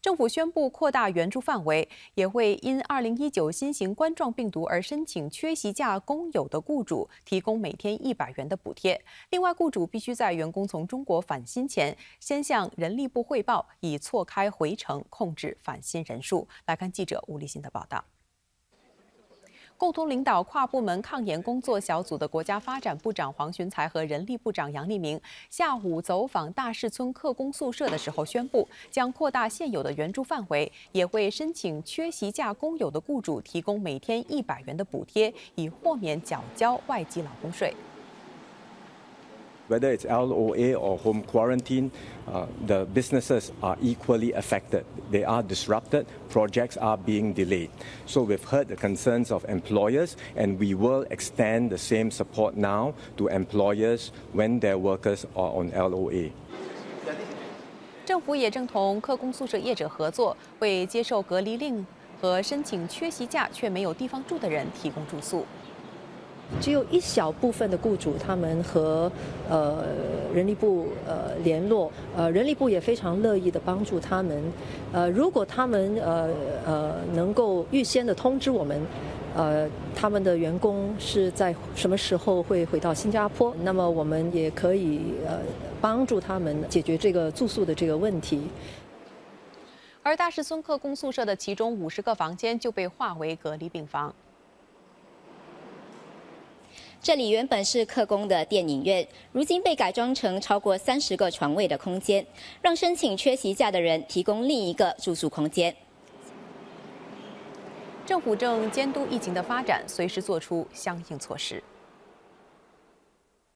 政府宣布扩大援助范围，也会因2019新型冠状病毒而申请缺席假工友的雇主提供每天100元的补贴。另外，雇主必须在员工从中国返新前，先向人力部汇报，以错开回程，控制返新人数。来看记者吴立新的报道。共同领导跨部门抗炎工作小组的国家发展部长黄循才和人力部长杨立明下午走访大市村客工宿舍的时候，宣布将扩大现有的援助范围，也会申请缺席假工友的雇主提供每天一百元的补贴，以豁免缴交外籍劳工税。Whether it's LOA or home quarantine, uh, the businesses are equally affected. They are disrupted, projects are being delayed. So we've heard the concerns of employers, and we will extend the same support now to employers when their workers are on LOA. 政府也正同客工宿舍业者合作，为接受隔离令和申请缺席假却没有地方住的人提供住宿。 只有一小部分的雇主，他们和呃人力部呃联络，呃人力部也非常乐意的帮助他们。呃，如果他们呃呃能够预先的通知我们，呃他们的员工是在什么时候会回到新加坡，那么我们也可以呃帮助他们解决这个住宿的这个问题。而大石村客工宿舍的其中五十个房间就被划为隔离病房。这里原本是客工的电影院，如今被改装成超过三十个床位的空间，让申请缺席假的人提供另一个住宿空间。政府正监督疫情的发展，随时做出相应措施。